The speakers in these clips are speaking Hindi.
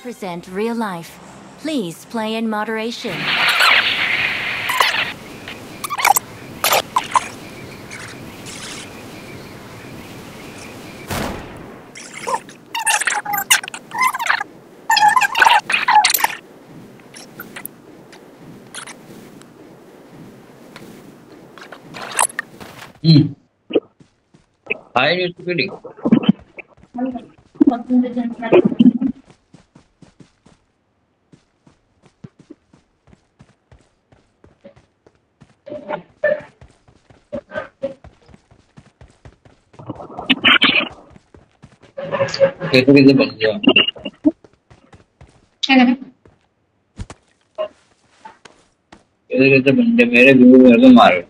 represent real life. Please play in moderation. Hmm. Hi, Mr. Pili. कैसे कैसे बन गया कैसे कैसे गया मेरे व्यू मेरे को मारो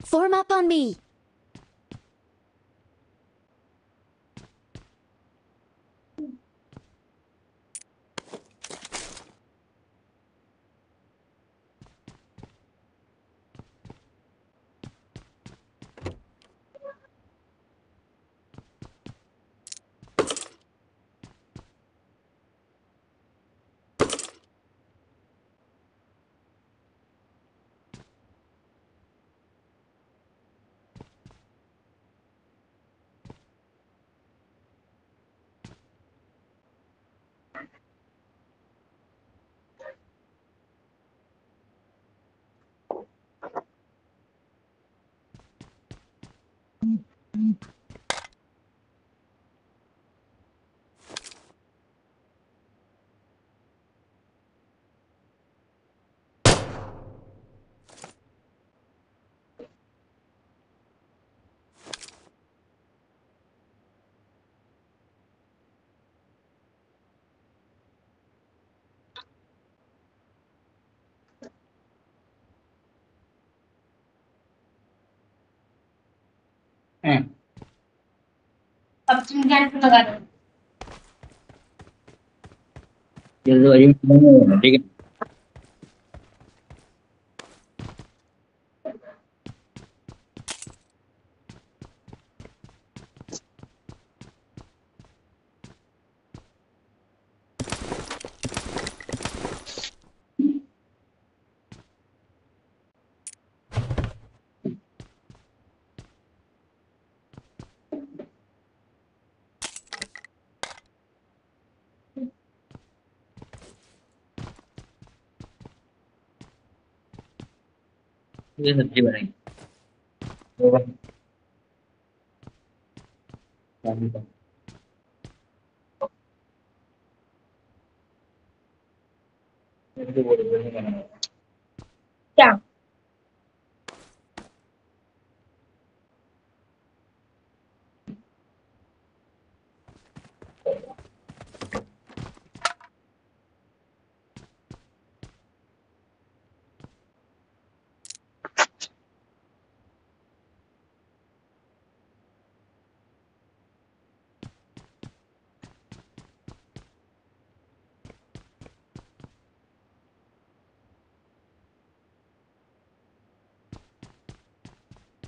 Form up on me. Mm-hmm. अब तुम ज्ञान को लगा दो। जल्दबाजी में ठीक है? ये सब्ज़ी बनाई होगा शादी का मेरे को बोल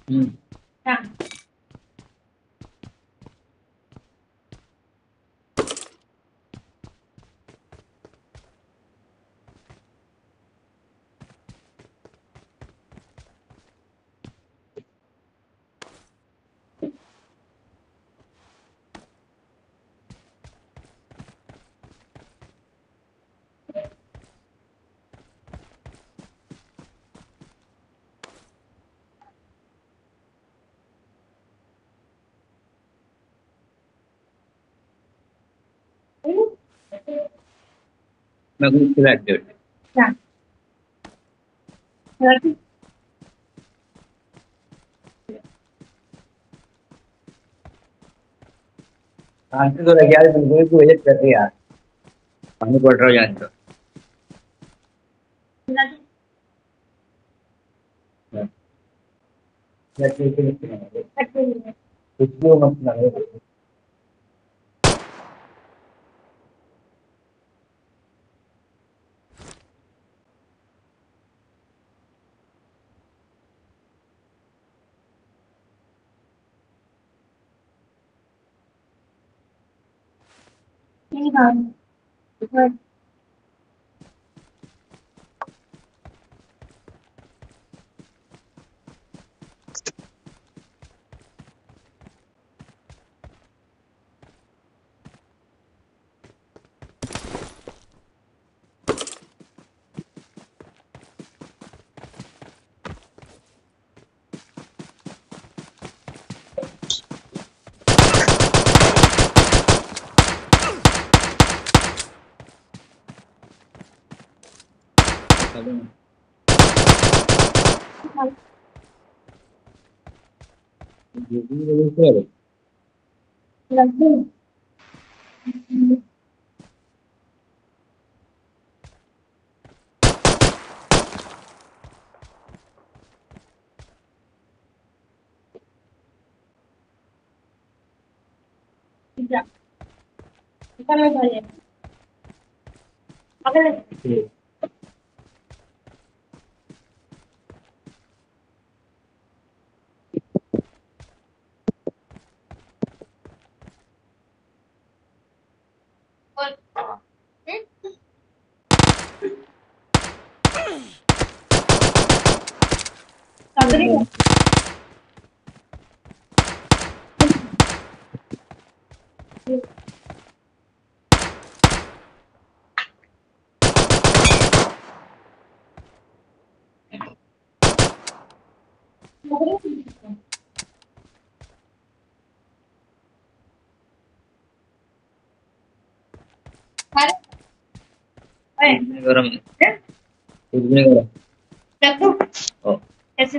嗯。这样。कुछ खिला दे क्या? लड़की तो लग यार बिल्कुल भी विज़िट कर रही यार। पानी पड़ रहा है जान तो है। लड़की कुछ भी मत ना 嗯不会 Ya. Está la calle. A ver. Sí. गरम है। कुछ भी नहीं गरम ओ। कैसे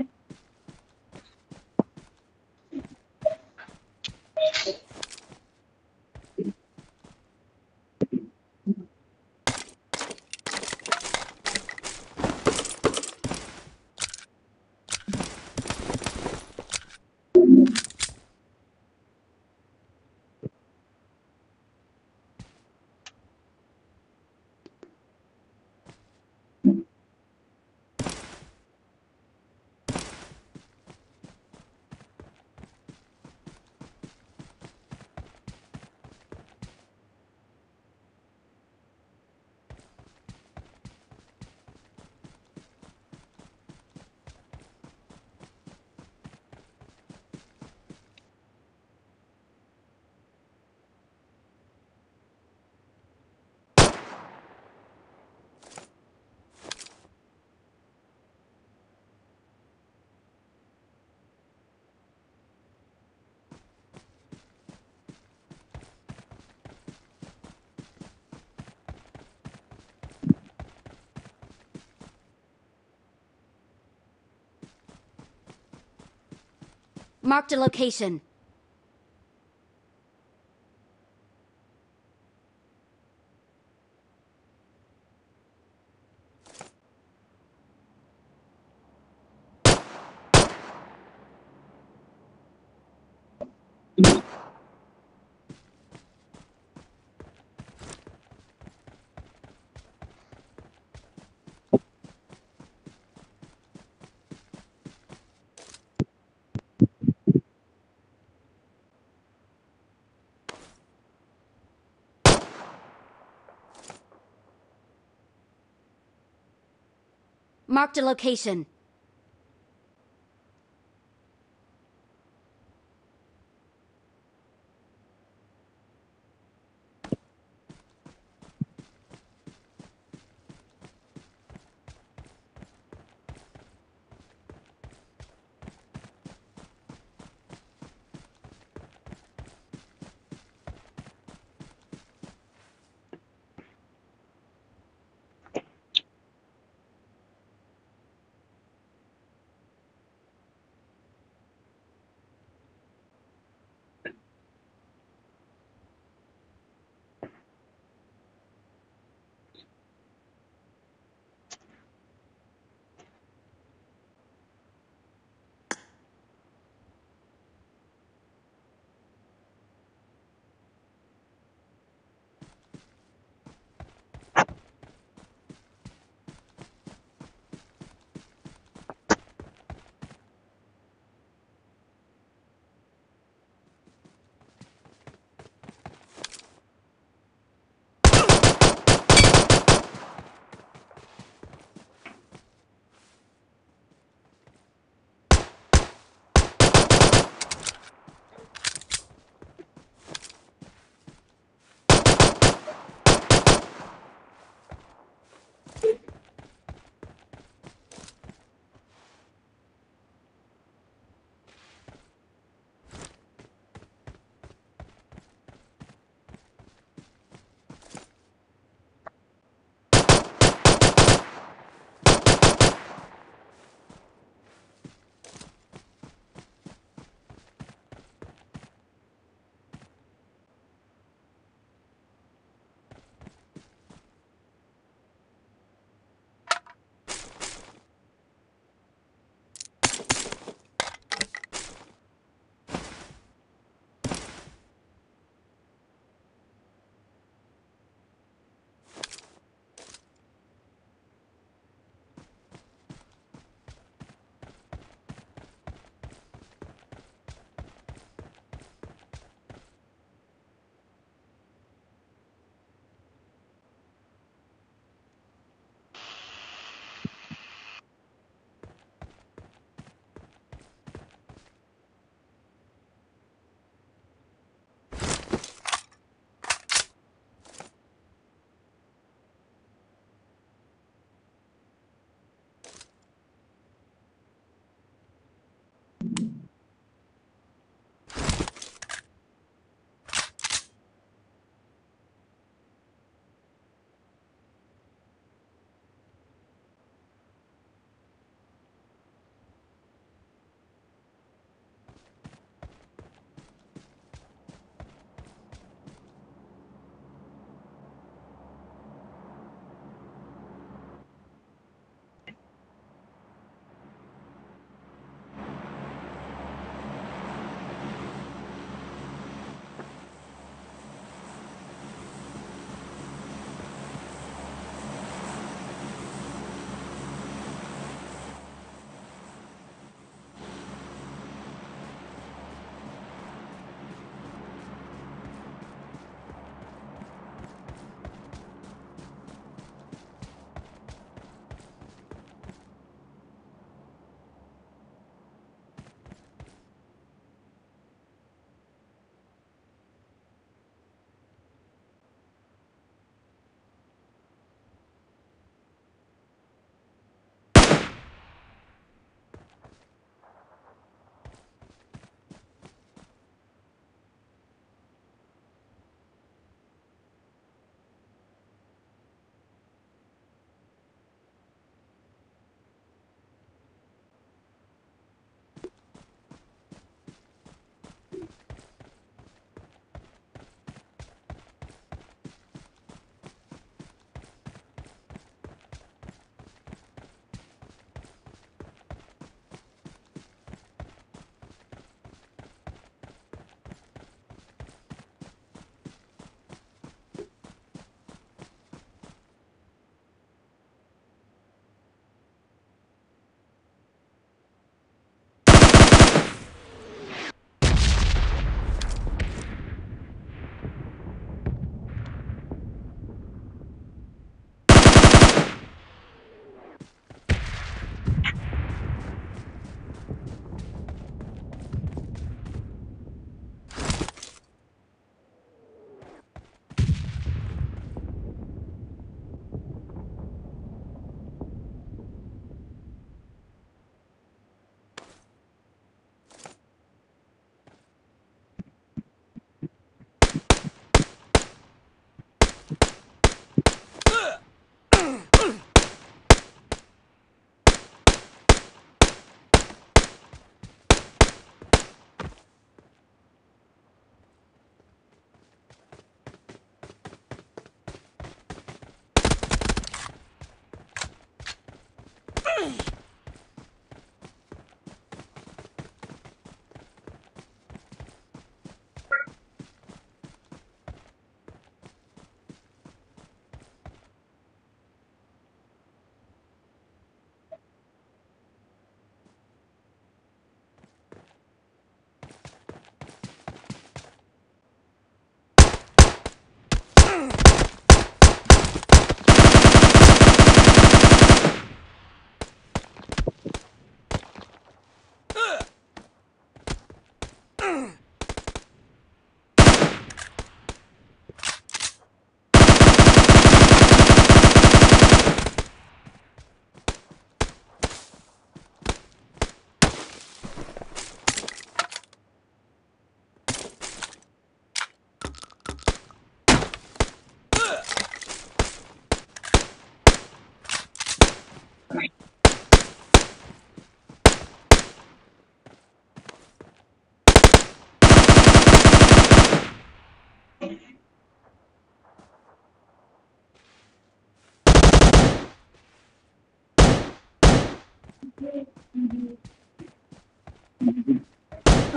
Marked a location. Marked a location.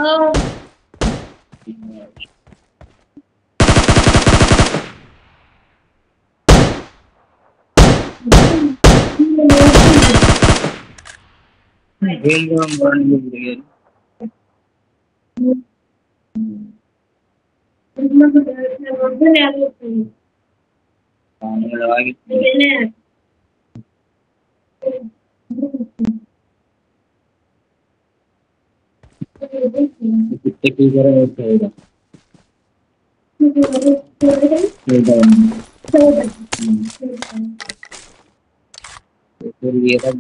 Oh. Hey, I'm running again. I'm going to कितने किल करें एक जाएगा लिए था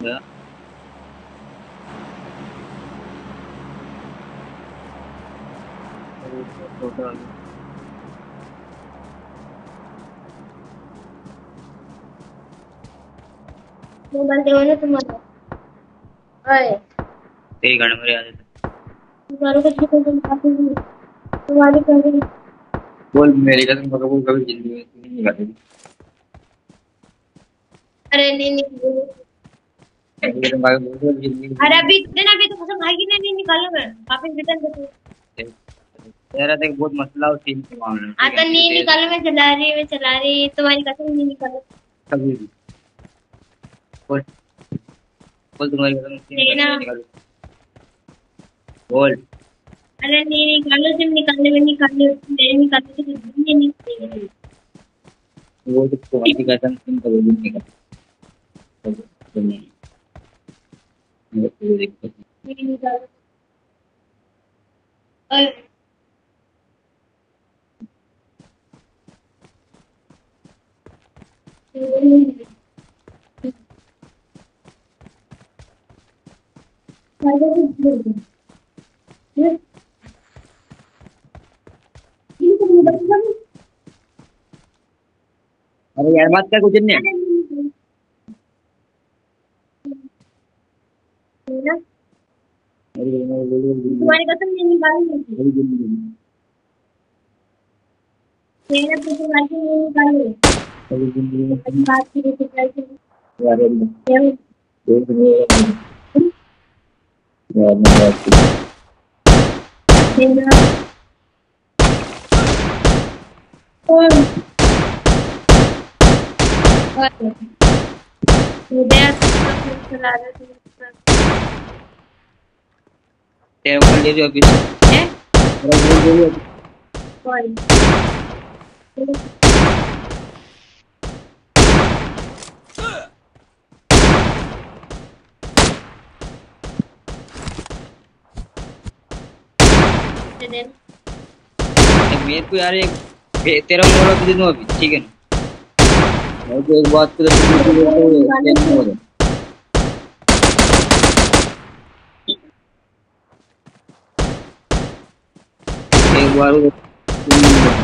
Yeah. total तेरी गाड़ी मेरे आ जाते तुम्हारे कुछ भी तुम काफ़ी तुम्हारी कभी बोल मेरी कसम पका बोल कभी ज़िंदगी में नहीं गाड़ी अरे नहीं नहीं अरे अभी देना अभी तो कसम भागी ने नहीं निकालो मैं वापस रिटर्न कर तेरा देख बहुत मसला हो सीन के मामले में आता नहीं निकालो मैं चला रही मैं चला रही तुम्हारी कसम नहीं निकालो कभी भी बोल। बोल तुम्हारी कसम निकालू बोल। अरे नहीं निकालो सिम निकालने में निकालने मेरे निकालने से कुछ भी नहीं निकलेगा वो तो तुम्हारी कसम सीन कभी भी नहीं निकाल नहीं मेरे को दिक्कत नहीं। नहीं निकालो अरे यार बात कर कुछ नहीं तुम्हारी कसम नहीं निकालूँगी मेरी तो तुम्हारी नहीं में बात की तो कैसे यार यार क्या देख मेरा यार मैं बात की देना कौन उदय चला रहा था तेरा बोल दे दियो अभी है तेरा बोल दे दियो अभी। कौन देना मेरे को यार एक तेरा मोबाइल अभी दे अभी, ठीक है ना? मेरे एक बात को तो एक बार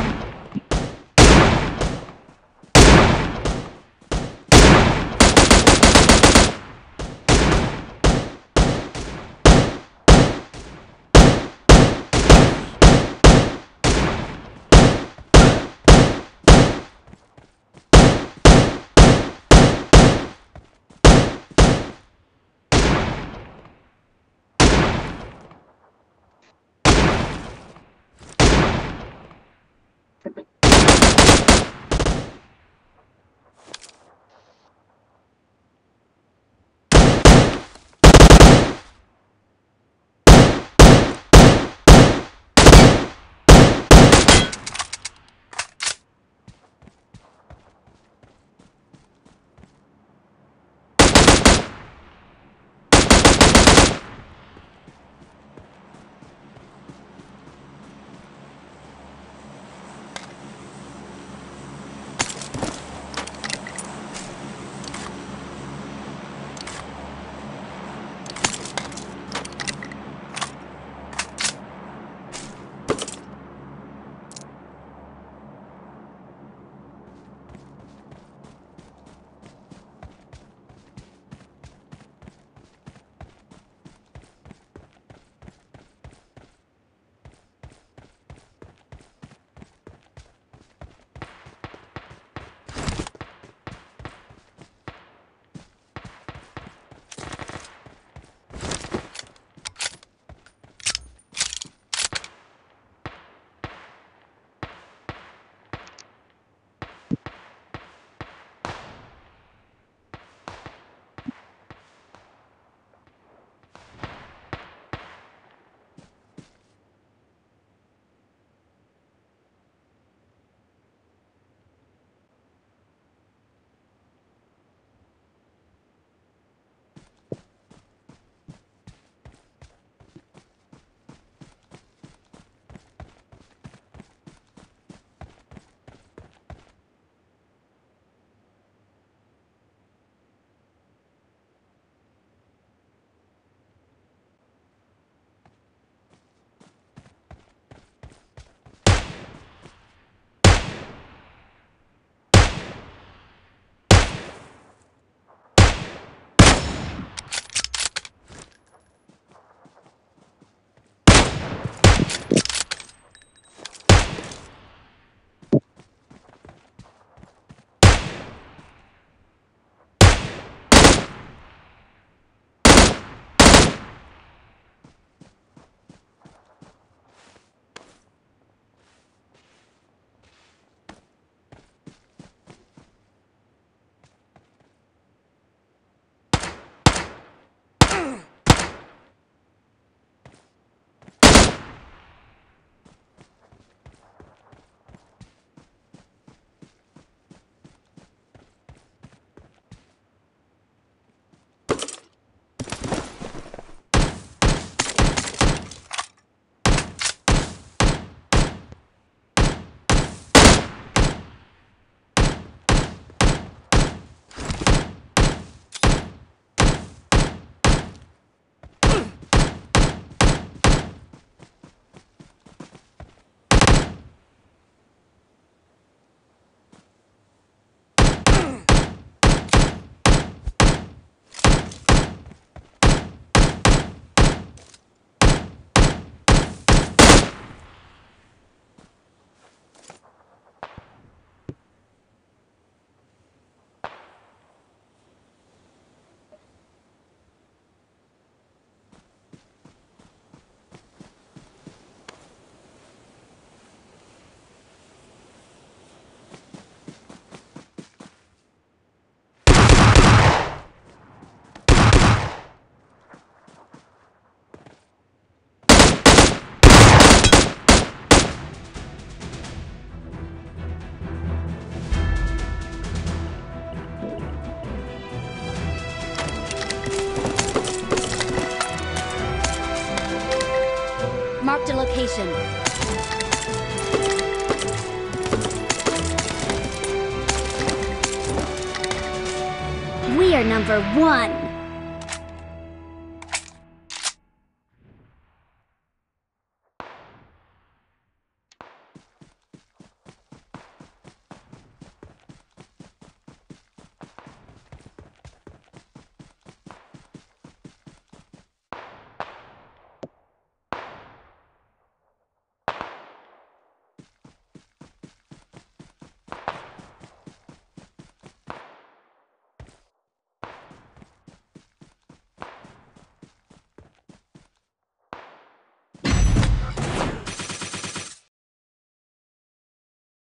location. We are number one.